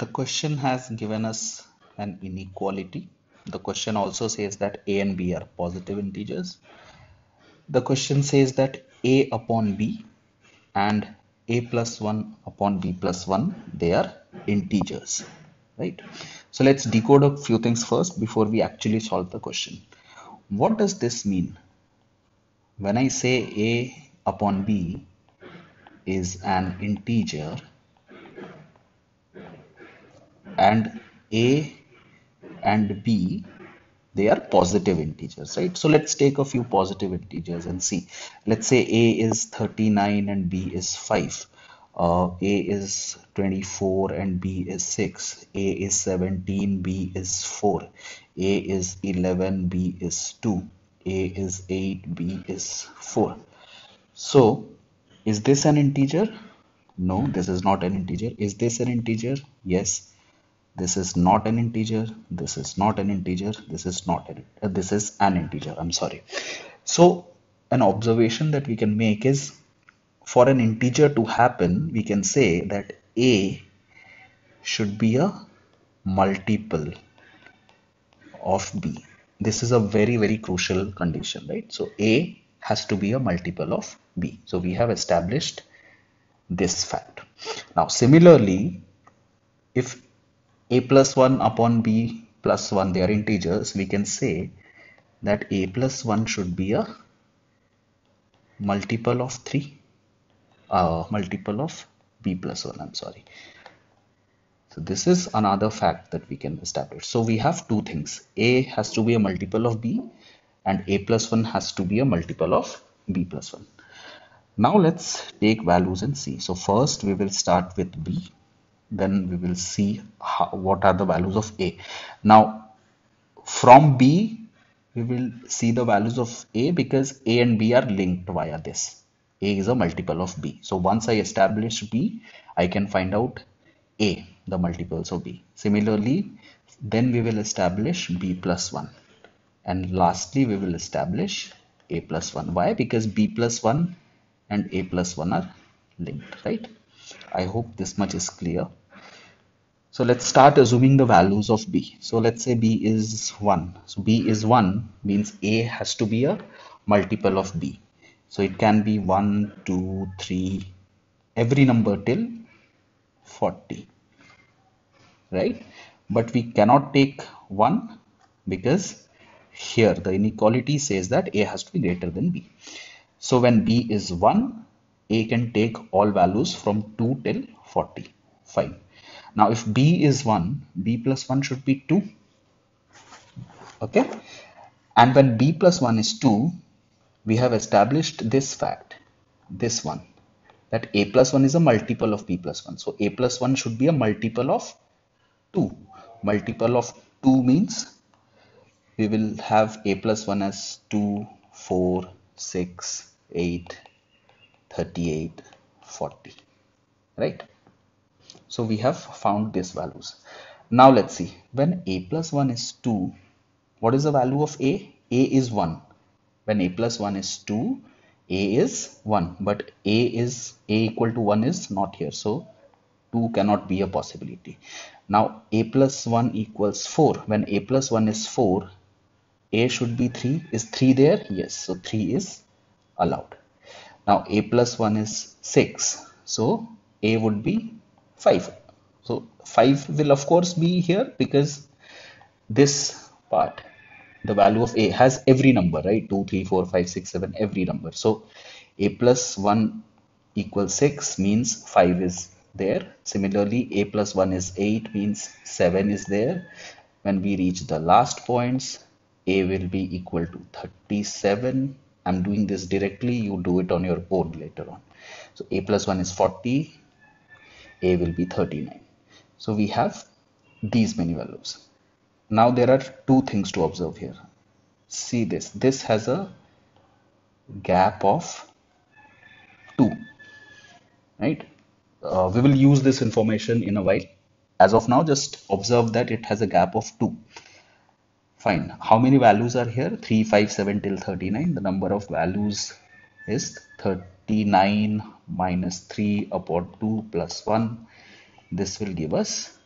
the question has given us an inequality. The question also says that a and b are positive integers. The question says that a upon b and a plus 1 upon b plus 1 they are integers right? So let's decode a few things first before we actually solve the question. What does this mean? When i say a upon b is an integer and a and b they are positive integers right? So let's take a few positive integers and see. Let's say a is 39 and b is 5 uh, a is 24 and b is 6 a is 17 b is 4 a is 11 b is 2 a is 8 b is 4 so is this an integer? No this is not an integer. Is this an integer? Yes this is not an integer. This is not an integer. This is not an uh, this is an integer. I'm sorry. So an observation that we can make is for an integer to happen we can say that a should be a multiple of b. This is a very very crucial condition right? So a has to be a multiple of b. So we have established this fact. Now similarly if a plus 1 upon b plus 1 they are integers. We can say that a plus 1 should be a multiple of 3 uh, multiple of b plus 1 I'm sorry. So this is another fact that we can establish. So we have two things. A has to be a multiple of b and a plus 1 has to be a multiple of b plus 1 now let's take values and see. So first we will start with b then we will see how, what are the values of a. Now from b we will see the values of a because a and b are linked via this. A is a multiple of b. So once i establish b i can find out a the multiples of b. Similarly then we will establish b plus 1 and lastly we will establish a plus 1 why? Because b plus 1 and a plus 1 are linked right? I hope this much is clear so let's start assuming the values of b. So let's say b is 1. So b is 1 means a has to be a multiple of b. So it can be 1, 2, 3, every number till 40. Right? But we cannot take 1 because here the inequality says that a has to be greater than b. So when b is 1, a can take all values from 2 till 40. Fine. Now if b is 1, b plus 1 should be 2. Okay. And when b plus 1 is 2, we have established this fact, this one, that a plus 1 is a multiple of b plus 1. So a plus 1 should be a multiple of 2. Multiple of 2 means we will have a plus 1 as 2, 4, 6, 8, 38, 40. Right? So we have found these values. Now let's see. When a plus 1 is 2 what is the value of a? a is 1 when a plus 1 is 2 a is 1 but a is a equal to 1 is not here. So 2 cannot be a possibility. Now a plus 1 equals 4 when a plus 1 is 4 a should be 3 is 3 there? Yes. So 3 is allowed. Now a plus 1 is 6 so a would be 5 so 5 will of course be here because this part the value of a has every number right? 2 3 4 5 6 7 every number. So a plus 1 equals 6 means 5 is there. Similarly a plus 1 is 8 means 7 is there. When we reach the last points a will be equal to 37 i'm doing this directly. You do it on your own later on. So a plus 1 is 40 a will be 39 so we have these many values. Now there are two things to observe here. See this. This has a gap of 2 right? Uh, we will use this information in a while. As of now just observe that it has a gap of 2 fine. How many values are here? 3 5 7 till 39 the number of values is 39 minus 3 upon 2 plus 1 this will give us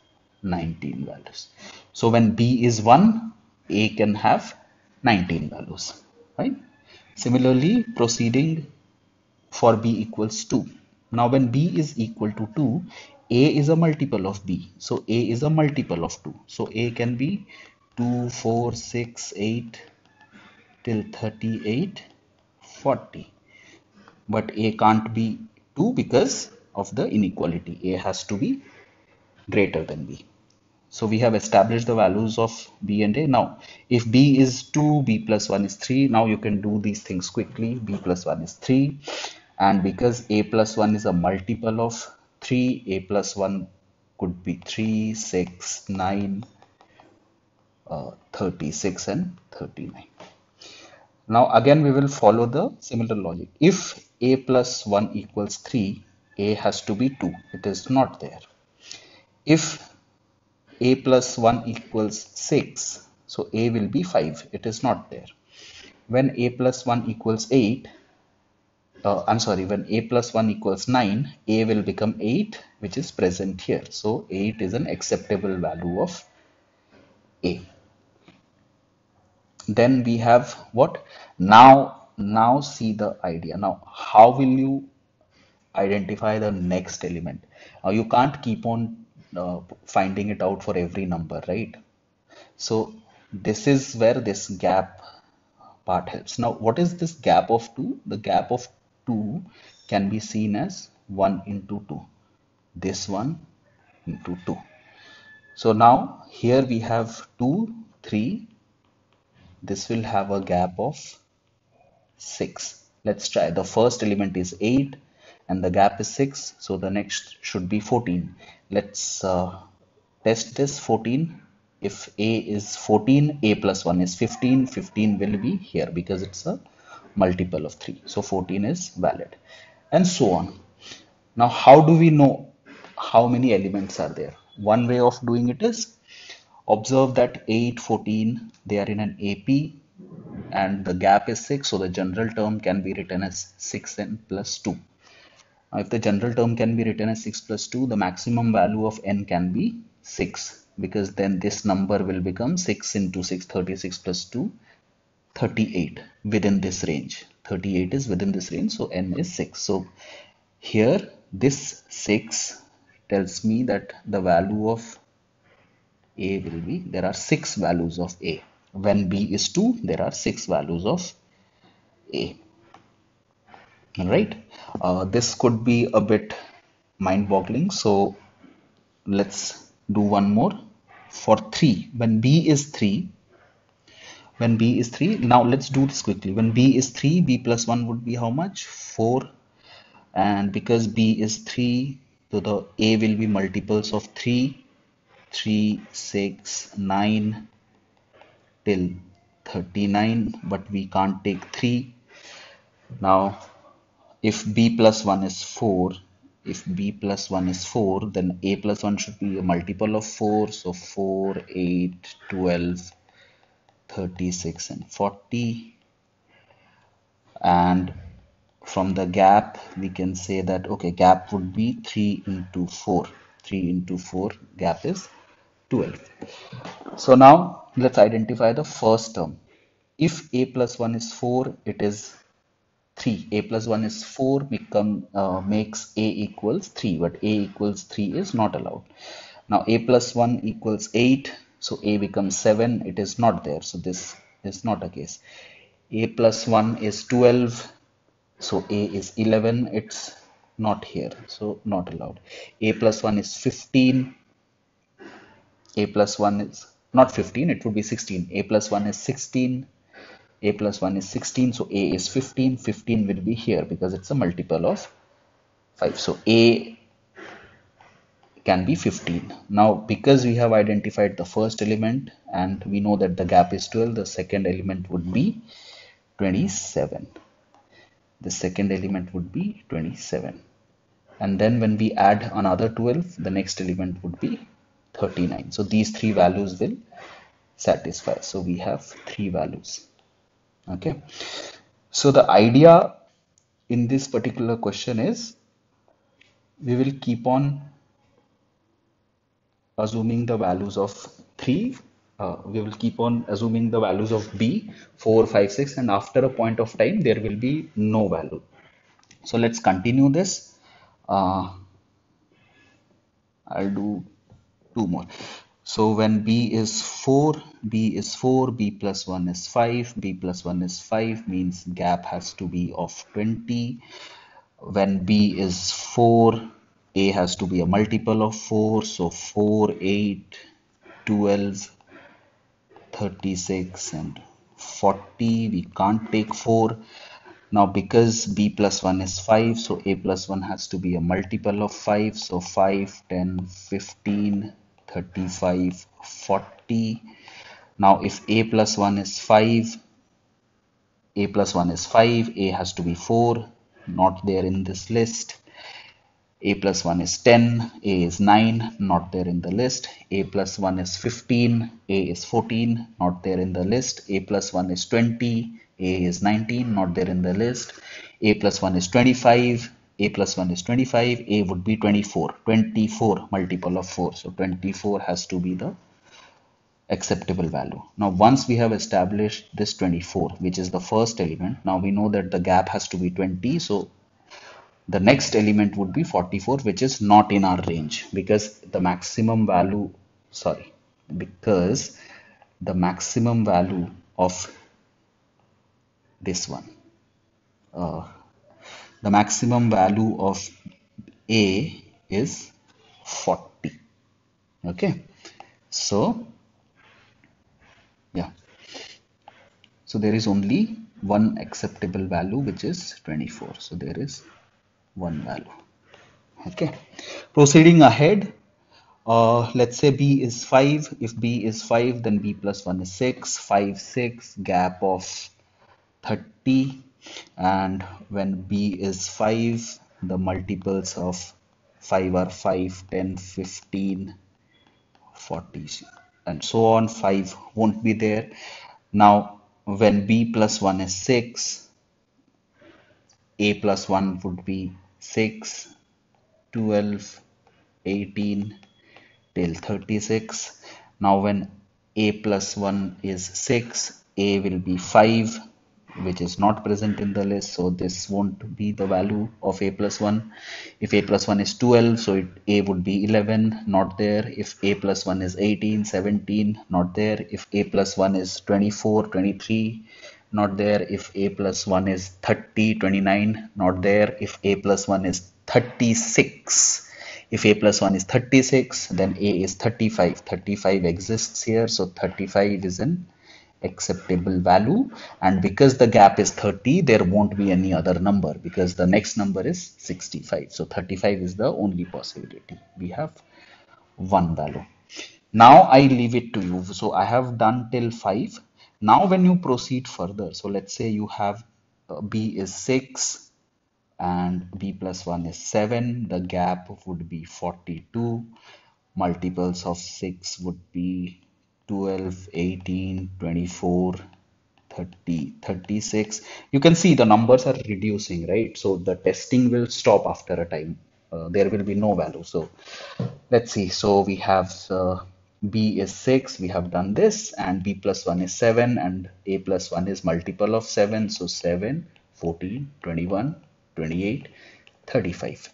19 values. So when B is 1, A can have 19 values, right? Similarly, proceeding for B equals 2. Now when B is equal to 2, A is a multiple of B. So A is a multiple of 2. So A can be 2, 4, 6, 8 till 38, 40. But A can't be 2 because of the inequality. A has to be greater than B. So we have established the values of B and A. Now, if B is 2, B plus 1 is 3. Now you can do these things quickly. B plus 1 is 3. And because A plus 1 is a multiple of 3, A plus 1 could be 3, 6, 9, uh, 36 and 39. Now again we will follow the similar logic. If A plus 1 equals 3, A has to be 2. It is not there. If a plus 1 equals 6 so a will be 5 it is not there when a plus 1 equals 8 uh, I'm sorry when a plus 1 equals 9 a will become 8 which is present here so 8 is an acceptable value of a then we have what now now see the idea now how will you identify the next element uh, you can't keep on uh, finding it out for every number, right? So this is where this gap part helps. Now, what is this gap of 2? The gap of 2 can be seen as 1 into 2. This one into 2. So now here we have 2, 3. This will have a gap of 6. Let's try. The first element is 8 and the gap is 6 so the next should be 14 let's uh, test this 14 if a is 14 a plus 1 is 15 15 will be here because it's a multiple of 3 so 14 is valid. And so on. Now how do we know how many elements are there? One way of doing it is observe that 8 14 they are in an ap and the gap is 6 so the general term can be written as 6n plus 2 now, if the general term can be written as 6 plus 2, the maximum value of n can be 6 because then this number will become 6 into 6, 36 plus 2, 38 within this range. 38 is within this range, so n is 6. So here this 6 tells me that the value of a will be, there are 6 values of a. When b is 2, there are 6 values of a. Right uh, this could be a bit mind-boggling so let's do one more. For 3 when b is 3 when b is 3 now let's do this quickly. When b is 3 b plus 1 would be how much? 4 and because b is 3 so the a will be multiples of 3 3 6 9 till 39 but we can't take 3 now if b plus 1 is 4 if b plus 1 is 4 then a plus 1 should be a multiple of 4 so 4 8 12 36 and 40 and from the gap we can say that okay gap would be 3 into 4 3 into 4 gap is 12 so now let's identify the first term. If a plus 1 is 4 it is 3 a plus 1 is 4 become uh, makes a equals 3 but a equals 3 is not allowed. Now a plus 1 equals 8 so a becomes 7 it is not there so this is not a case. A plus 1 is 12 so a is 11 it's not here so not allowed. A plus 1 is 15 a plus 1 is not 15 it would be 16 a plus 1 is 16 a plus 1 is 16 so a is 15 15 will be here because it's a multiple of 5 so a can be 15 now because we have identified the first element and we know that the gap is 12 the second element would be 27 the second element would be 27 and then when we add another 12 the next element would be 39 so these three values will satisfy. So we have three values. Okay. So the idea in this particular question is we will keep on assuming the values of 3 uh, we will keep on assuming the values of b 4 5 6 and after a point of time there will be no value. So let's continue this. Uh, I'll do two more. So when b is 4 b is 4 b plus 1 is 5 b plus 1 is 5 means gap has to be of 20 when b is 4 a has to be a multiple of 4 so 4 8 12 36 and 40 we can't take 4 now because b plus 1 is 5 so a plus 1 has to be a multiple of 5 so 5 10 15 35 40 now if a plus 1 is 5 a plus 1 is 5 a has to be 4 not there in this list. A plus 1 is 10 a is 9 not there in the list. A plus 1 is 15 a is 14 not there in the list. A plus 1 is 20 a is 19 not there in the list. A plus 1 is 25 a plus 1 is 25 a would be 24 24 multiple of 4 so 24 has to be the acceptable value. Now once we have established this 24 which is the first element now we know that the gap has to be 20 so the next element would be 44 which is not in our range because the maximum value sorry because the maximum value of this one uh, the maximum value of a is 40 okay. So yeah. So there is only one acceptable value which is 24 so there is one value. Okay. Proceeding ahead uh, let's say b is 5 if b is 5 then b plus 1 is 6 5 6 gap of 30 and when b is 5 the multiples of 5 are 5 10 15 40 and so on. 5 won't be there. Now when b plus 1 is 6 a plus 1 would be 6 12 18 till 36 now when a plus 1 is 6 a will be 5 which is not present in the list so this won't be the value of a plus 1 if a plus 1 is 12 so it, a would be 11 not there. If a plus 1 is 18 17 not there. If a plus 1 is 24 23 not there. If a plus 1 is 30 29 not there. If a plus 1 is 36 if a plus 1 is 36 then a is 35 35 exists here so 35 is an acceptable value. And because the gap is 30 there won't be any other number because the next number is 65 so 35 is the only possibility. We have one value. Now i leave it to you. So i have done till 5 now when you proceed further so let's say you have uh, b is 6 and b plus 1 is 7 the gap would be 42 multiples of 6 would be 12 18 24 30 36 you can see the numbers are reducing right? So the testing will stop after a time. Uh, there will be no value. So let's see. So we have uh, b is 6 we have done this and b plus 1 is 7 and a plus 1 is multiple of 7 so 7 14 21 28 35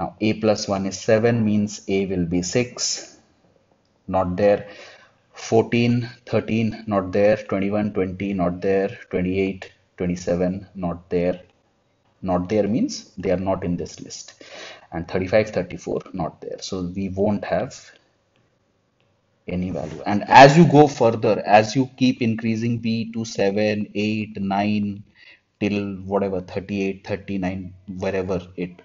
now a plus 1 is 7 means a will be 6 not there 14 13 not there 21 20 not there 28 27 not there. Not there means they are not in this list. And 35 34 not there. So we won't have any value. And as you go further as you keep increasing b to 7 8 9 till whatever 38 39 wherever it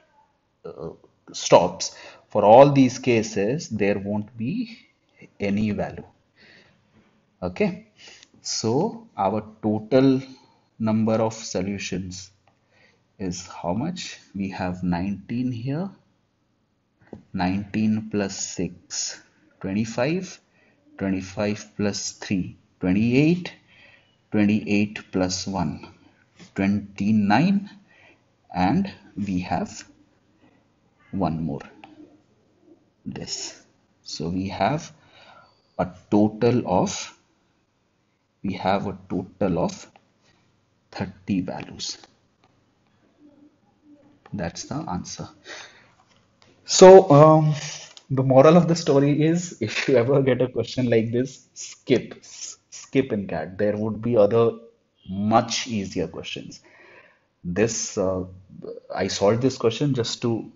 uh, stops for all these cases there won't be any value okay. So our total number of solutions is how much? We have 19 here. 19 plus 6 25 25 plus 3 28 28 plus 1 29 and we have one more. This. So we have a total of we have a total of 30 values. That's the answer. So um, the moral of the story is if you ever get a question like this, skip, skip in CAT. There would be other much easier questions. This uh, I solved this question just to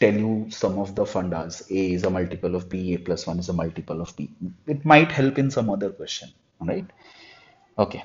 tell you some of the fundas. A is a multiple of B, A plus 1 is a multiple of B. It might help in some other question. Right. Okay.